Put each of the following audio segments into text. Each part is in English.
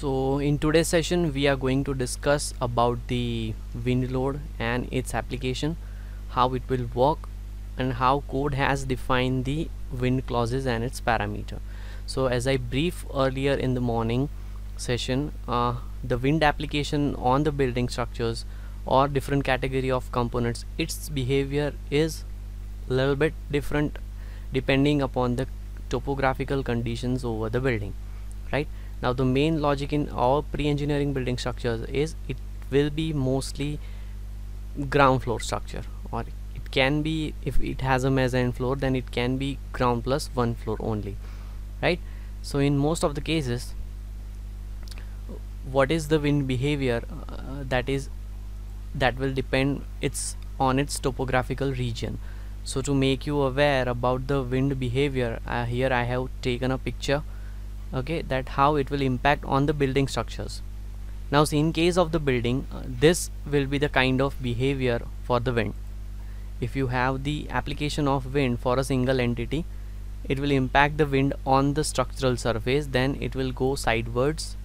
so in today's session we are going to discuss about the wind load and its application how it will work and how code has defined the wind clauses and its parameter. So as I brief earlier in the morning session uh, the wind application on the building structures or different category of components its behavior is a little bit different depending upon the topographical conditions over the building right now the main logic in our pre-engineering building structures is it will be mostly ground floor structure or it can be if it has a mezzanine floor then it can be ground plus one floor only right? So in most of the cases what is the wind behavior uh, that is that will depend it's on its topographical region. So to make you aware about the wind behavior uh, here I have taken a picture okay that how it will impact on the building structures. Now see in case of the building uh, this will be the kind of behavior for the wind. If you have the application of wind for a single entity it will impact the wind on the structural surface then it will go sidewards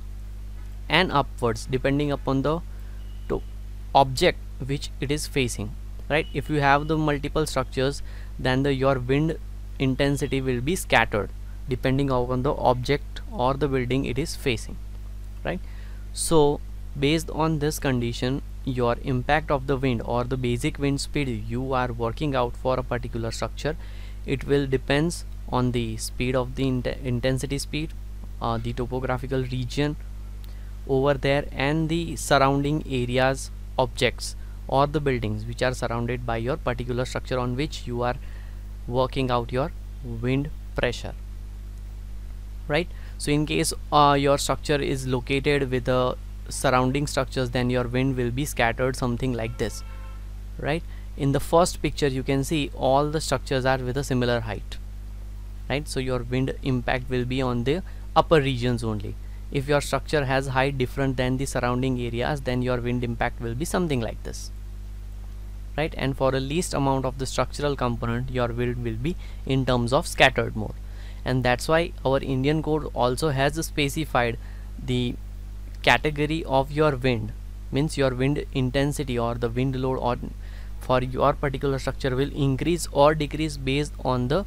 and upwards depending upon the object which it is facing right? If you have the multiple structures then the your wind intensity will be scattered depending on the object or the building it is facing right? So based on this condition your impact of the wind or the basic wind speed you are working out for a particular structure it will depends on the speed of the int intensity speed uh, the topographical region over there and the surrounding areas objects or the buildings which are surrounded by your particular structure on which you are working out your wind pressure right? So in case uh, your structure is located with the surrounding structures then your wind will be scattered something like this right? In the first picture you can see all the structures are with a similar height right? So your wind impact will be on the upper regions only. If your structure has height different than the surrounding areas then your wind impact will be something like this right? And for the least amount of the structural component your wind will be in terms of scattered mode and that's why our Indian code also has specified the category of your wind. Means your wind intensity or the wind load on for your particular structure will increase or decrease based on the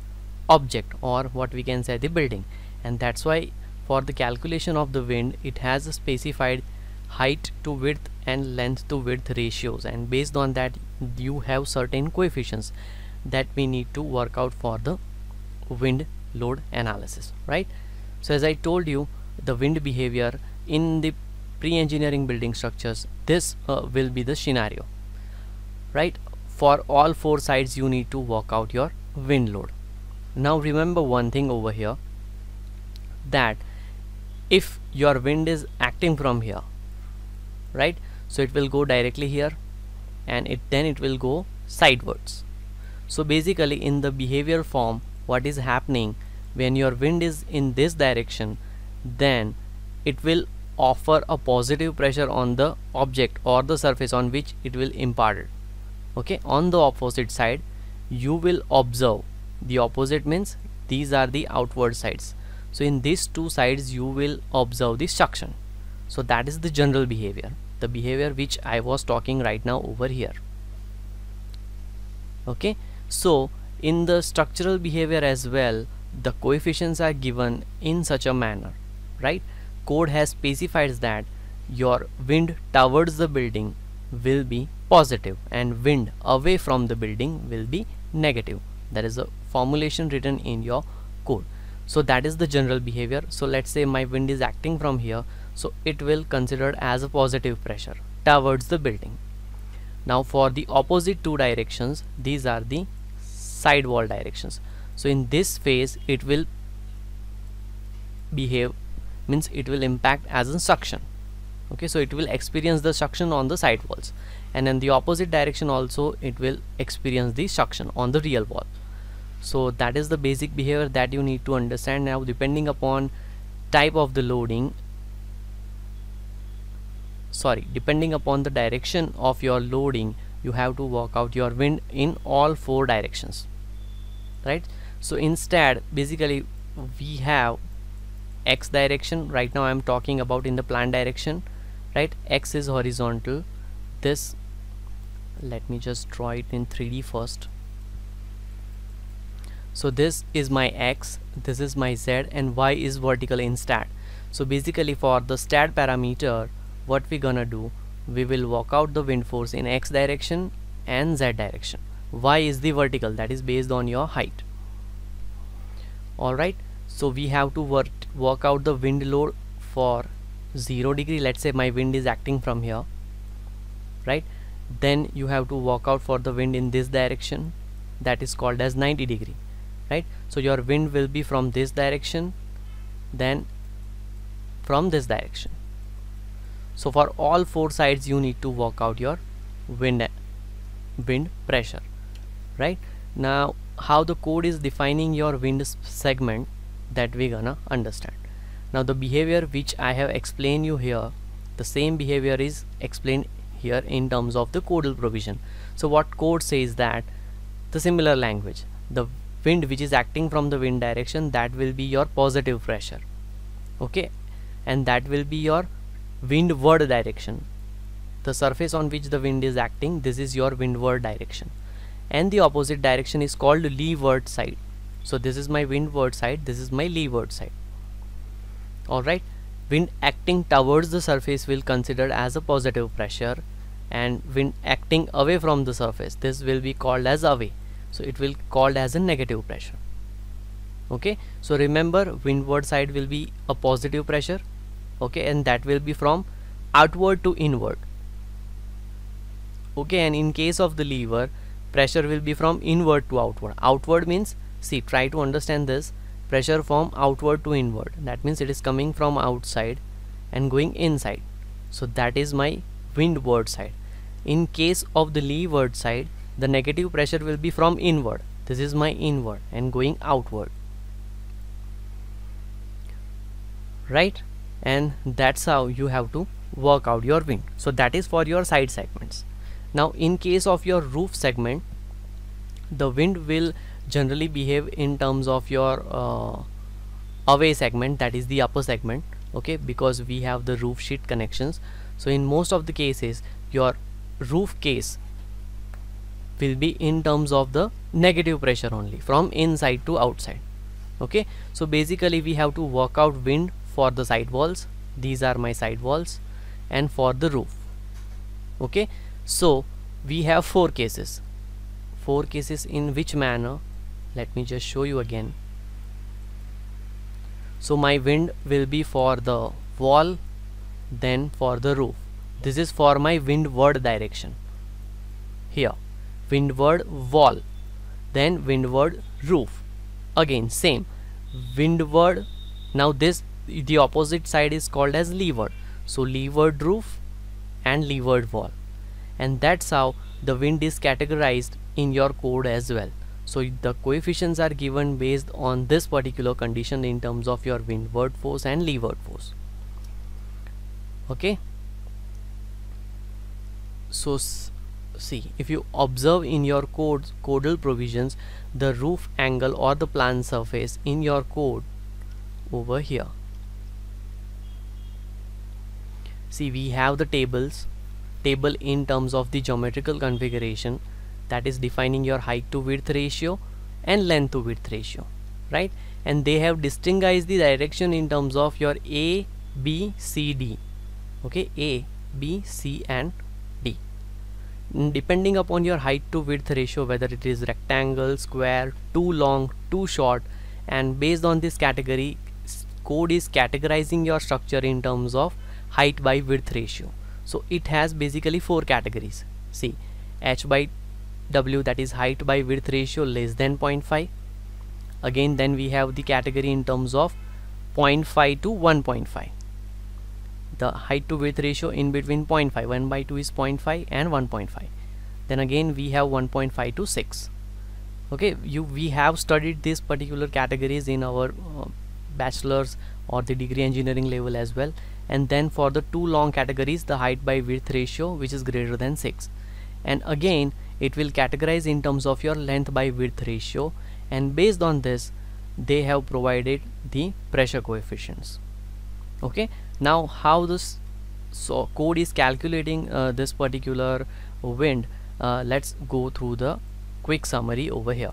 object or what we can say the building. And that's why for the calculation of the wind it has specified height to width and length to width ratios. And based on that you have certain coefficients that we need to work out for the wind load analysis right? So as I told you the wind behavior in the pre-engineering building structures this uh, will be the scenario right? For all four sides you need to work out your wind load. Now remember one thing over here that if your wind is acting from here right? So it will go directly here and it then it will go sidewards. So basically in the behavior form what is happening when your wind is in this direction then it will offer a positive pressure on the object or the surface on which it will impart okay? On the opposite side you will observe the opposite means these are the outward sides. So in these two sides you will observe the suction. So that is the general behavior the behavior which I was talking right now over here. Okay? So in the structural behavior as well the coefficients are given in such a manner right? Code has specified that your wind towards the building will be positive and wind away from the building will be negative. That is a formulation written in your code. So that is the general behavior. So let's say my wind is acting from here. So it will considered as a positive pressure towards the building. Now for the opposite two directions these are the side wall directions so in this phase it will behave means it will impact as a suction. Okay so it will experience the suction on the side walls. And in the opposite direction also it will experience the suction on the real wall. So that is the basic behavior that you need to understand. Now depending upon type of the loading sorry depending upon the direction of your loading you have to work out your wind in all four directions. Right so instead basically we have x direction. Right now I'm talking about in the plan direction right? X is horizontal. This let me just draw it in 3d first. So this is my x this is my z and y is vertical in STAAD. So basically for the STAAD parameter what we gonna do? We will walk out the wind force in x direction and z direction. Y is the vertical that is based on your height alright so we have to work work out the wind load for 0 degree. Let's say my wind is acting from here right? Then you have to work out for the wind in this direction. That is called as 90 degree right? So your wind will be from this direction then from this direction. So for all four sides you need to work out your wind wind pressure right? Now how the code is defining your wind segment that we gonna understand. Now the behavior which I have explained you here the same behavior is explained here in terms of the codal provision. So what code says that the similar language the wind which is acting from the wind direction that will be your positive pressure okay? And that will be your windward direction. The surface on which the wind is acting this is your windward direction and the opposite direction is called leeward side. So this is my windward side this is my leeward side. Alright wind acting towards the surface will considered as a positive pressure and wind acting away from the surface this will be called as away. So it will called as a negative pressure. Okay so remember windward side will be a positive pressure okay and that will be from outward to inward. Okay and in case of the lever pressure will be from inward to outward. Outward means see try to understand this. Pressure from outward to inward. That means it is coming from outside and going inside. So that is my windward side. In case of the leeward side the negative pressure will be from inward. This is my inward and going outward. Right? And that's how you have to work out your wind. So that is for your side segments now in case of your roof segment the wind will generally behave in terms of your uh, away segment that is the upper segment okay because we have the roof sheet connections. So in most of the cases your roof case will be in terms of the negative pressure only from inside to outside okay. So basically we have to work out wind for the side walls. These are my side walls and for the roof okay so we have four cases. Four cases in which manner? Let me just show you again. So my wind will be for the wall then for the roof. This is for my windward direction. Here windward wall then windward roof. Again same. Windward now this the opposite side is called as leeward. So leeward roof and leeward wall and that's how the wind is categorized in your code as well. So the coefficients are given based on this particular condition in terms of your windward force and leeward force. Okay? So see if you observe in your code codal provisions the roof angle or the plan surface in your code over here. See we have the tables table in terms of the geometrical configuration that is defining your height to width ratio and length to width ratio right? And they have distinguished the direction in terms of your A B C D okay? A B C and D. Depending upon your height to width ratio whether it is rectangle square too long too short and based on this category code is categorizing your structure in terms of height by width ratio so it has basically four categories. See h by w that is height by width ratio less than 0.5 again then we have the category in terms of 0.5 to 1.5 the height to width ratio in between 0.5 1 by 2 is 0.5 and 1.5 then again we have 1.5 to 6 okay you we have studied these particular categories in our uh, bachelor's or the degree engineering level as well and then for the two long categories the height by width ratio which is greater than 6 and again it will categorize in terms of your length by width ratio. And based on this they have provided the pressure coefficients. Okay? Now how this so code is calculating uh, this particular wind uh, let's go through the quick summary over here.